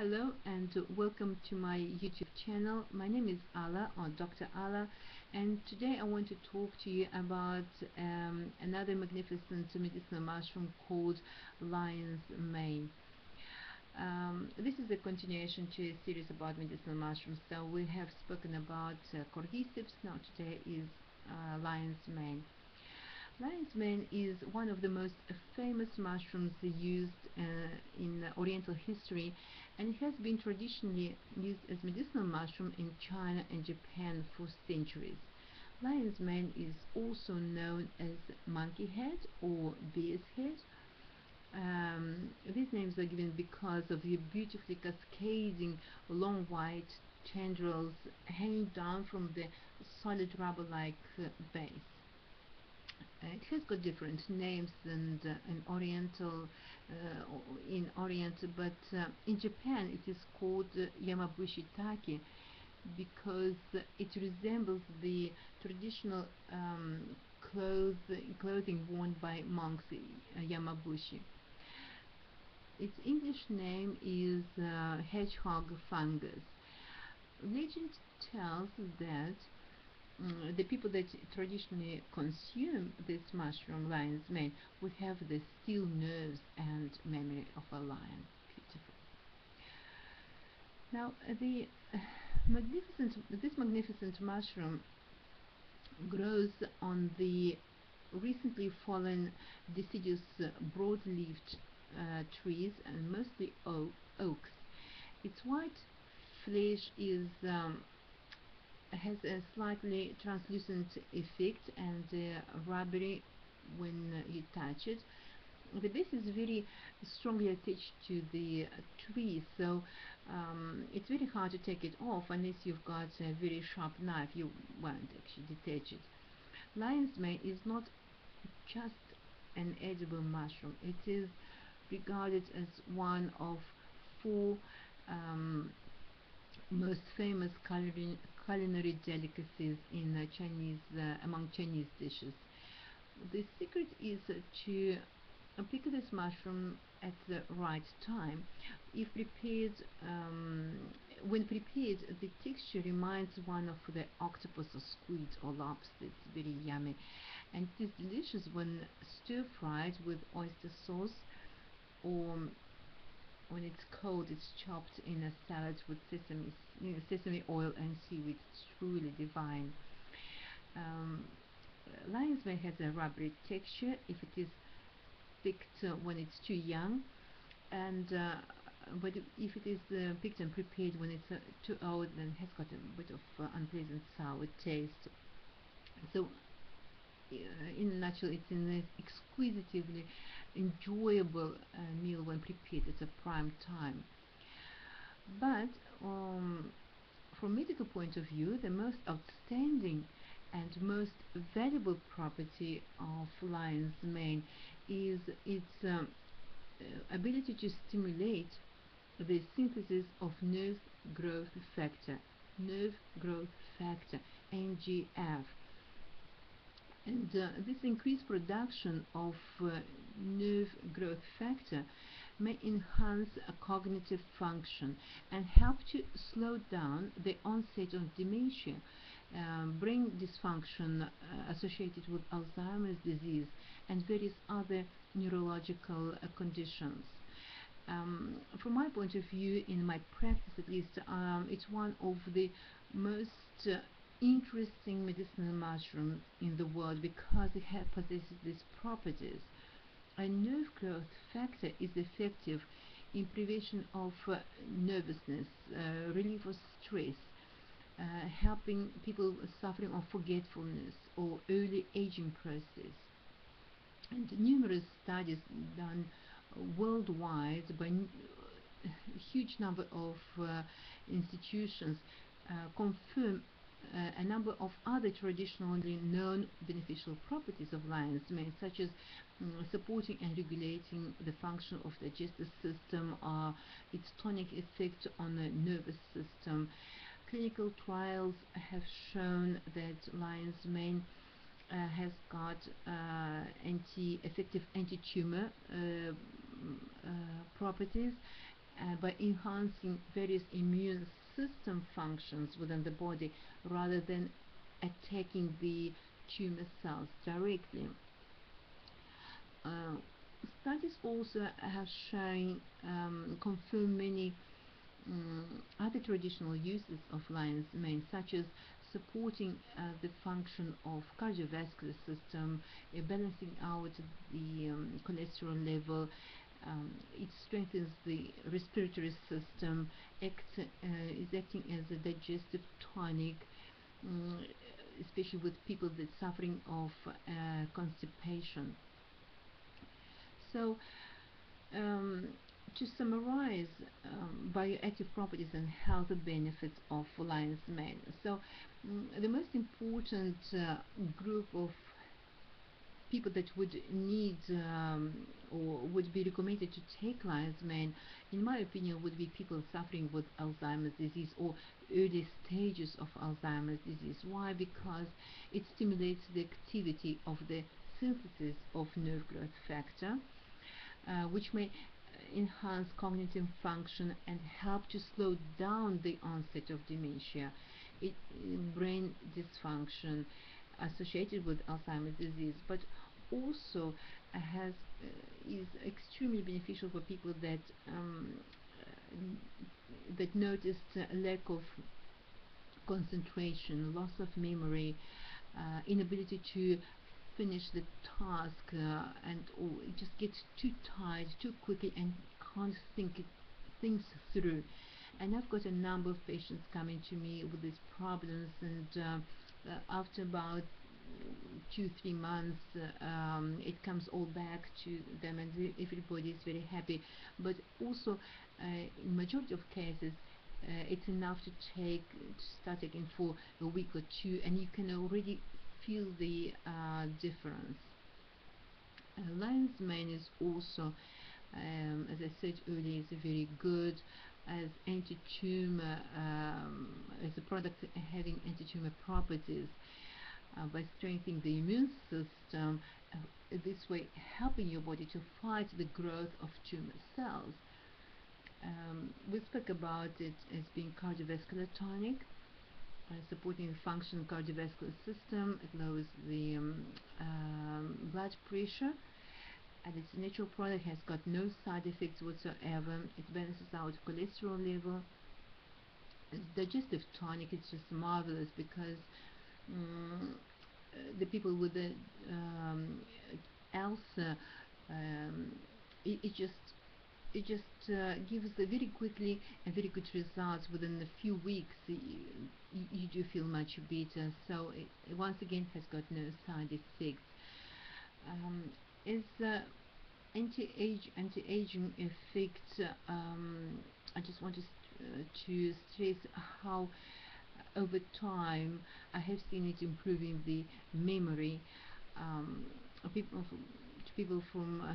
Hello and welcome to my YouTube channel. My name is Alla or Dr. Alla and today I want to talk to you about um, another magnificent medicinal mushroom called lion's mane. Um, this is a continuation to a series about medicinal mushrooms. So we have spoken about uh, cordyceps, now today is uh, lion's mane. Lion's mane is one of the most famous mushrooms used uh, in Oriental history and has been traditionally used as medicinal mushroom in China and Japan for centuries. Lion's mane is also known as monkey head or bear's head. Um, these names are given because of the beautifully cascading long white tendrils hanging down from the solid rubber-like base. Uh, it has got different names than uh, in Oriental uh, in Orient, but in Japan it is called Yamabushi Take because it resembles the traditional um, clothes, clothing worn by monks, uh, Yamabushi. Its English name is uh, hedgehog fungus. Legend tells that Mm, the people that traditionally consume this mushroom lion's mane would have the steel nerves and memory of a lion. Beautiful. Now, the magnificent, this magnificent mushroom grows on the recently fallen deciduous uh, broad-leaved uh, trees and mostly oaks. Its white flesh is um, has a slightly translucent effect and uh, rubbery when you touch it. The base is very strongly attached to the tree so um, it's very hard to take it off unless you've got a very sharp knife. You won't actually detach it. Lion's mane is not just an edible mushroom. It is regarded as one of four um, most famous culinary, culinary delicacies in Chinese among Chinese dishes. The secret is to pick this mushroom at the right time. If prepared, um, when prepared, the texture reminds one of the octopus or squid or lobster. It's very yummy, and it is delicious when stir fried with oyster sauce or when it's cold it's chopped in a salad with sesame you know, sesame oil and seaweed. It's truly divine. Um, lion's mane has a rubbery texture if it is picked uh, when it's too young. And uh, but if it is uh, picked and prepared when it's uh, too old then it has got a bit of uh, unpleasant sour taste. So in nutshell it's an exquisitely enjoyable uh, meal when prepared at a prime time. But um, from medical point of view, the most outstanding and most valuable property of lion's mane is its um, ability to stimulate the synthesis of nerve growth factor, nerve growth factor, NGF, and uh, this increased production of uh, nerve growth factor may enhance a cognitive function and help to slow down the onset of dementia, um, brain dysfunction uh, associated with Alzheimer's disease and various other neurological uh, conditions. Um, from my point of view, in my practice at least, um, it's one of the most uh, interesting medicinal mushroom in the world because it has, possesses these properties. A nerve growth factor is effective in prevention of uh, nervousness, uh, relief of stress, uh, helping people suffering of forgetfulness or early aging process. And numerous studies done worldwide by a huge number of uh, institutions uh, confirm uh, a number of other traditionally known beneficial properties of lion's mane, such as um, supporting and regulating the function of the digestive system, uh, its tonic effect on the nervous system. Clinical trials have shown that lion's mane uh, has got uh, anti effective anti-tumor uh, uh, properties by enhancing various immune system functions within the body rather than attacking the tumor cells directly. Uh, studies also have shown um, confirmed many um, other traditional uses of lion's mane such as supporting uh, the function of cardiovascular system, uh, balancing out the um, cholesterol level, um, it strengthens the respiratory system, act, uh, is acting as a digestive tonic, um, especially with people that suffering of uh, constipation. So, um, to summarize um, bioactive properties and health benefits of lion's mane. So, mm, the most important uh, group of people that would need um, or would be recommended to take lion's in my opinion, would be people suffering with Alzheimer's disease or early stages of Alzheimer's disease. Why? Because it stimulates the activity of the synthesis of nerve growth factor, uh, which may enhance cognitive function and help to slow down the onset of dementia. It, brain dysfunction associated with Alzheimer's disease, but also uh, has uh, is extremely beneficial for people that um, that noticed a lack of concentration, loss of memory, uh, inability to finish the task uh, and or just get too tired too quickly and can't think things through. And I've got a number of patients coming to me with these problems and uh, after about two three months uh, um, it comes all back to them and everybody is very happy but also uh, in majority of cases uh, it's enough to take to start taking for a week or two and you can already feel the uh, difference. Uh, lion's mane is also, um, as I said earlier, is a very good as anti-tumor, um, as a product having anti-tumor properties uh, by strengthening the immune system, uh, this way helping your body to fight the growth of tumor cells. Um, we spoke about it as being cardiovascular tonic, uh, supporting the functional cardiovascular system. It lowers the um, um, blood pressure and its natural product has got no side effects whatsoever. It balances out cholesterol level. It's digestive tonic. It's just marvelous because um, the people with the um, ulcer, um, it, it just it just uh, gives a very quickly and very good results within a few weeks you, you do feel much better so it once again has got no side effects um, is uh, anti-age anti-aging effect um, I just wanted to, uh, to stress how over time I have seen it improving the memory um, people to people from uh,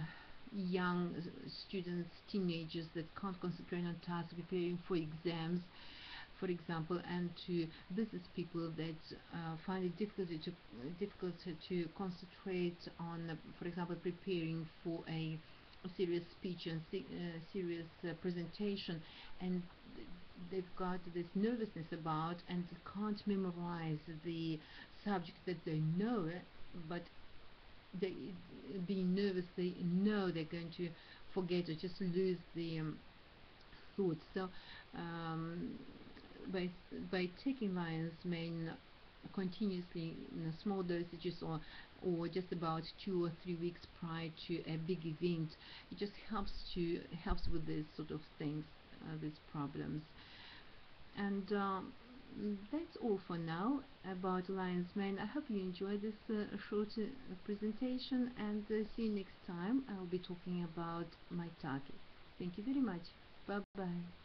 young students, teenagers that can't concentrate on tasks, preparing for exams, for example, and to business people that uh, find it difficult to difficult to concentrate on, for example, preparing for a, serious speech and se uh, serious uh, presentation, and they've got this nervousness about and can't memorize the subject that they know, but they being nervous they know they're going to forget or just lose the um, thoughts. So um, by by taking lion's mane continuously in small dosages or or just about two or three weeks prior to a big event it just helps to helps with these sort of things uh, these problems and um, that's all for now about Lion's Mane. I hope you enjoyed this uh, short uh, presentation and uh, see you next time. I'll be talking about my target. Thank you very much. Bye bye.